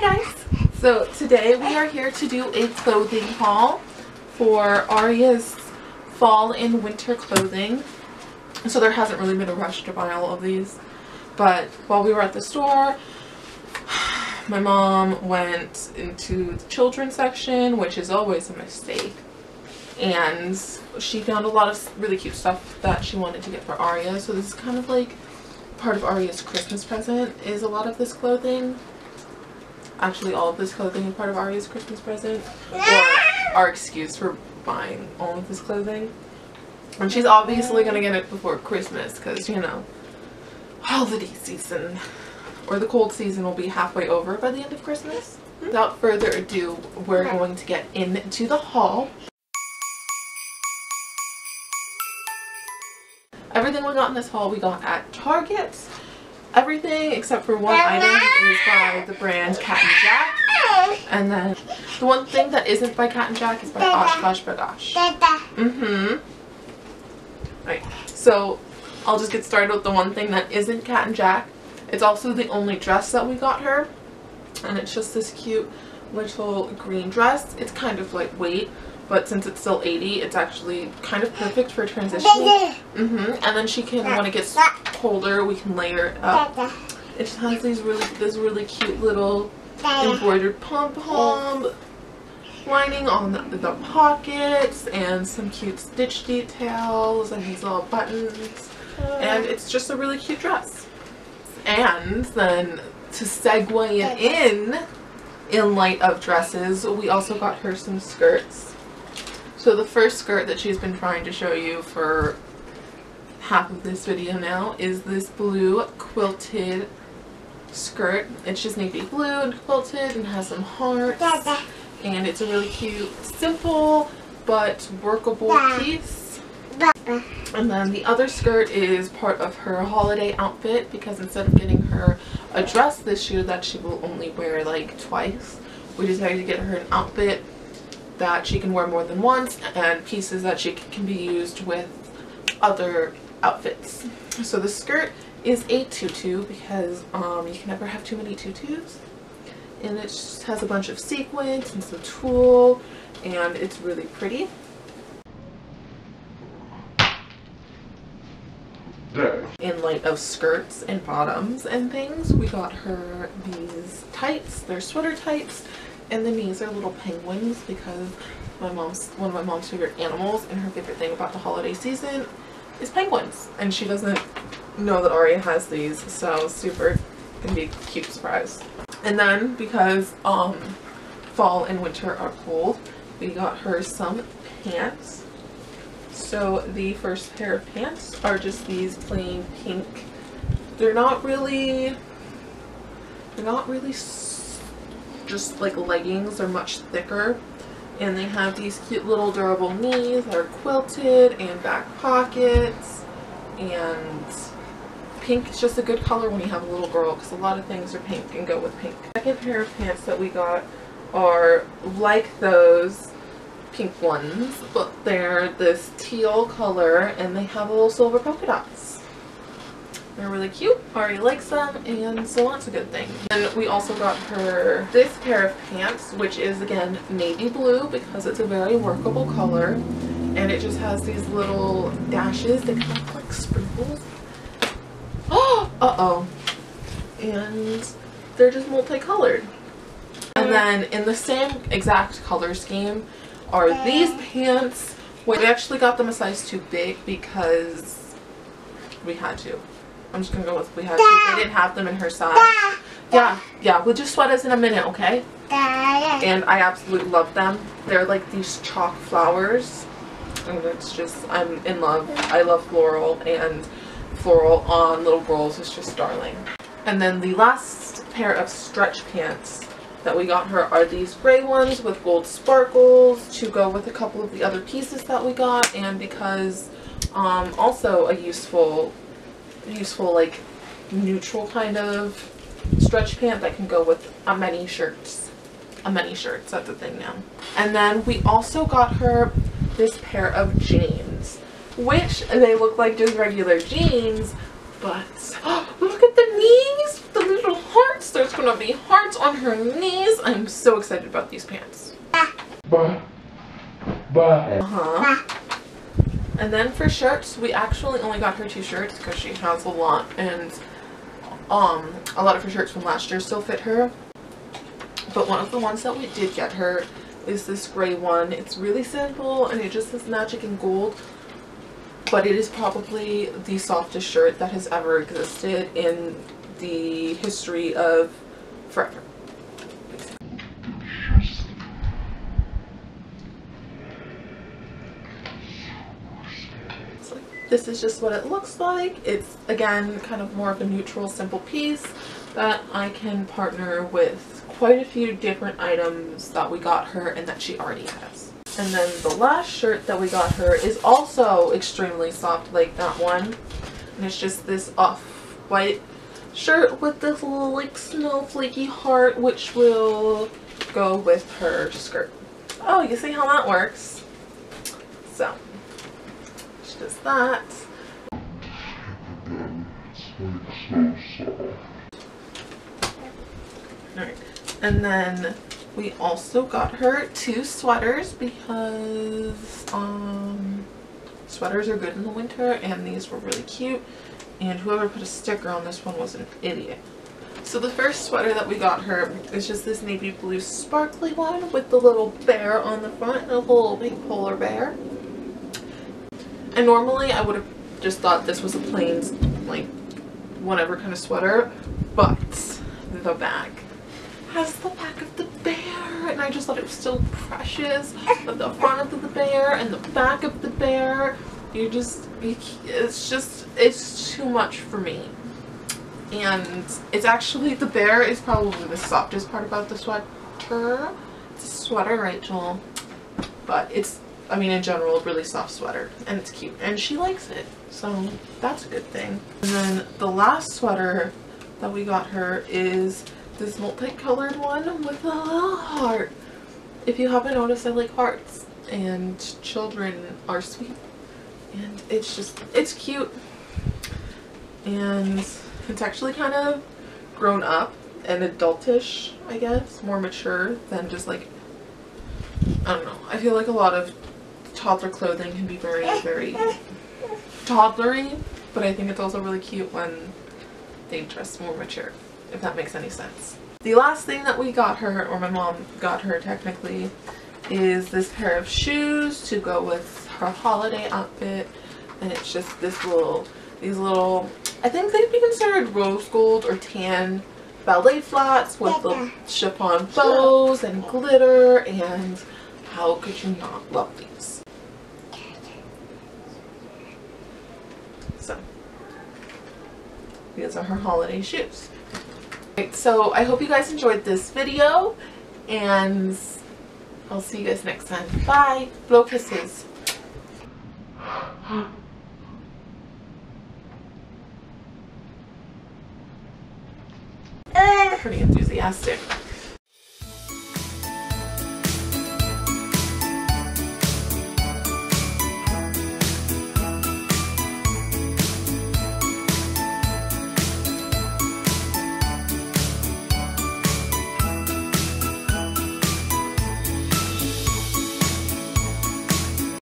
guys! So today we are here to do a clothing haul for Aria's fall and winter clothing. So there hasn't really been a rush to buy all of these. But while we were at the store, my mom went into the children's section, which is always a mistake. And she found a lot of really cute stuff that she wanted to get for Aria. So this is kind of like part of Aria's Christmas present is a lot of this clothing. Actually, all of this clothing is part of Aria's Christmas present. Or our excuse for buying all of this clothing. And she's obviously going to get it before Christmas because, you know, holiday season or the cold season will be halfway over by the end of Christmas. Hmm? Without further ado, we're going to get into the haul. Everything we got in this haul we got at Target. Everything except for one item is by the brand Cat and Jack. And then the one thing that isn't by Cat and Jack is by OshKosh B'gosh. Mm-hmm. Right. So I'll just get started with the one thing that isn't Cat and Jack. It's also the only dress that we got her. And it's just this cute little green dress. It's kind of like lightweight but since it's still 80 it's actually kind of perfect for transitioning. Mm -hmm. and then she can when it gets colder we can layer it up. It has these really this really cute little embroidered pom-pom lining on the, the, pockets and some cute stitch details and these little buttons. And it's just a really cute dress. And then to segue it in in light of dresses we also got her some skirts so the first skirt that she's been trying to show you for half of this video now is this blue quilted skirt. It's just navy blue and quilted and has some hearts. And it's a really cute, simple, but workable piece. And then the other skirt is part of her holiday outfit because instead of getting her a dress this year that she will only wear like twice, we decided to get her an outfit that she can wear more than once and pieces that she can be used with other outfits. So the skirt is a tutu because um, you can never have too many tutus and it just has a bunch of sequins and some tulle and it's really pretty. In light of skirts and bottoms and things, we got her these tights. They're sweater tights and the knees are little penguins because my mom's one of my mom's favorite animals and her favorite thing about the holiday season is penguins. And she doesn't know that Aria has these so super gonna be a cute surprise. And then because um fall and winter are cold we got her some pants. So the first pair of pants are just these plain pink. They're not really they're not really just like leggings. They're much thicker. And they have these cute little durable knees that are quilted and back pockets. And pink is just a good color when you have a little girl because a lot of things are pink and go with pink. second pair of pants that we got are like those pink ones, but they're this teal color and they have little silver polka dots. They're really cute. Ari likes them and so that's a good thing. And we also got her this pair of pants which is again navy blue because it's a very workable color and it just has these little dashes that kind of look like sprinkles. Oh! Uh-oh. And they're just multicolored. And then in the same exact color scheme are these pants. We actually got them a size too big because we had to. I'm just gonna go with we had. They didn't have them in her size. Yeah, yeah. We'll just sweat us in a minute, okay? And I absolutely love them. They're like these chalk flowers. And it's just, I'm in love. I love floral and floral on little girls is just darling. And then the last pair of stretch pants that we got her are these gray ones with gold sparkles to go with a couple of the other pieces that we got and because um, also a useful useful like neutral kind of stretch pant that can go with a many shirts. A many shirts, that's a thing now. And then we also got her this pair of jeans, which they look like just regular jeans, But look at the knees, the little hearts. There's gonna be hearts on her knees. I'm so excited about these pants. Bah. Bah. Uh-huh. And then for shirts, we actually only got her two shirts because she has a lot and um a lot of her shirts from last year still fit her. But one of the ones that we did get her is this gray one. It's really simple and it just says magic in gold. But it is probably the softest shirt that has ever existed in the history of forever. So this is just what it looks like. It's again kind of more of a neutral simple piece that I can partner with quite a few different items that we got her and that she already has. And then the last shirt that we got her is also extremely soft like that one. And it's just this off-white shirt with this little like snowflakey heart which will go with her skirt. Oh, you see how that works? So, that. Alright, and then we also got her two sweaters because um, sweaters are good in the winter and these were really cute and whoever put a sticker on this one was an idiot. So the first sweater that we got her is just this navy blue sparkly one with the little bear on the front and a little pink polar bear. And normally I would have just thought this was a plain like whatever kind of sweater but the back has the back of the bear and I just thought it was so precious. But the front of the bear and the back of the bear you just it's just it's too much for me. And it's actually the bear is probably the softest part about the sweater it's a sweater Rachel. But it's I mean in general really soft sweater and it's cute and she likes it so that's a good thing. And then the last sweater that we got her is this multicolored one with a little heart. If you haven't noticed I like hearts and children are sweet and it's just it's cute. And it's actually kind of grown up and adultish I guess more mature than just like I don't know. I feel like a lot of toddler clothing can be very very toddlery but I think it's also really cute when they dress more mature if that makes any sense. The last thing that we got her or my mom got her technically is this pair of shoes to go with her holiday outfit and it's just this little these little I think they'd be considered rose gold or tan ballet flats with the chiffon bows and glitter and how could you not love these? So these are her holiday shoes. Right, so I hope you guys enjoyed this video and I'll see you guys next time. Bye. Blow kisses. Uh. Pretty enthusiastic.